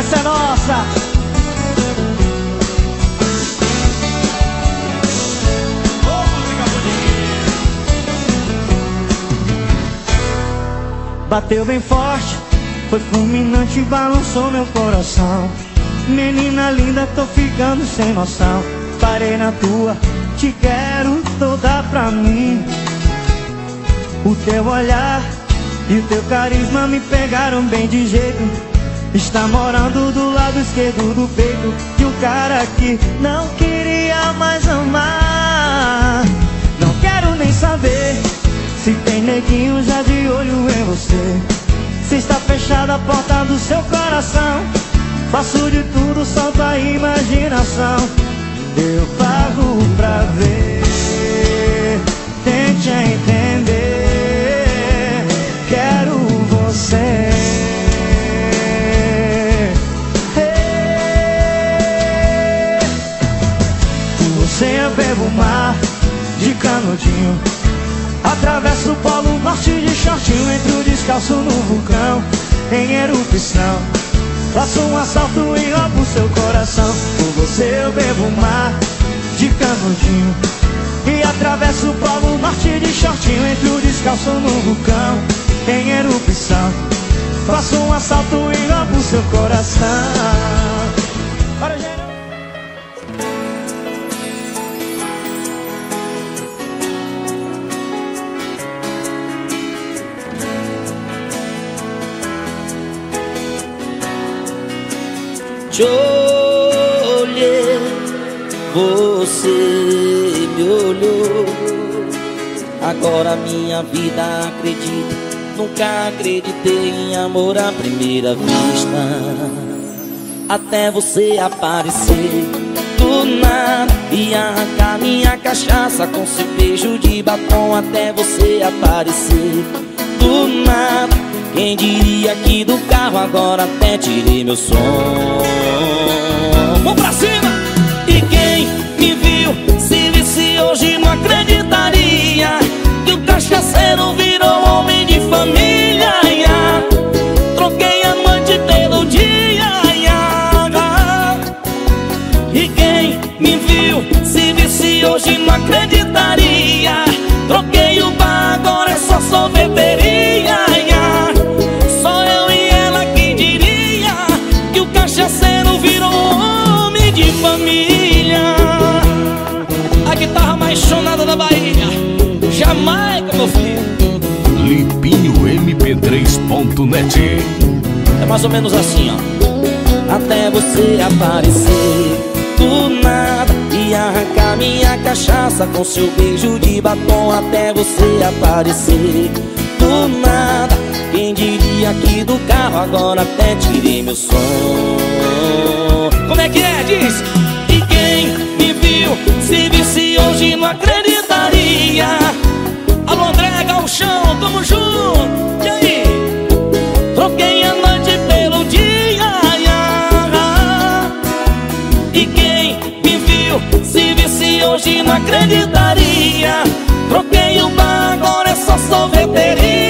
Essa é nossa. Bateu bem forte, foi fulminante, balançou meu coração. Menina linda, tô ficando sem noção. Parei na tua, te quero toda pra mim. O teu olhar e o teu carisma me pegaram bem de jeito. Está morando do lado esquerdo do peito de um cara que não queria mais amar. Não quero nem saber se tem neguinho já de olho em você. Se está fechada a porta do seu coração. Faço de tudo só pra imaginação. Eu pago Eu bebo o mar de canudinho. Atravesso o polo norte de shortinho Entro descalço no vulcão Em erupção. Faço um assalto e roubo seu coração. Por você eu bebo o mar de canudinho. E atravesso o polo norte de shortinho Entro descalço no vulcão Em erupção. Faço um assalto e roubo seu coração olhei, você me olhou. Agora minha vida acredita. Nunca acreditei em amor à primeira vista. Até você aparecer do nada e arrancar minha cachaça com seu beijo de batom. Até você aparecer do nada. Quem diria que do carro agora até tirei meu som Vamos pra cima! E quem me viu se visse hoje não acreditaria Que o cachaceiro virou Jamaica, meu filho. Lipinho-mp3.net É mais ou menos assim, ó. Até você aparecer. Do nada E arrancar minha cachaça com seu beijo de batom Até você aparecer. Do nada Quem diria que do carro agora até tirei meu som. Como é que é? Diz! E quem me viu se visse hoje não acreditaria o chão, tamo junto, e aí? Troquei a noite pelo dia E quem me viu, se visse hoje não acreditaria. Troquei o bar, agora é só sorveteria.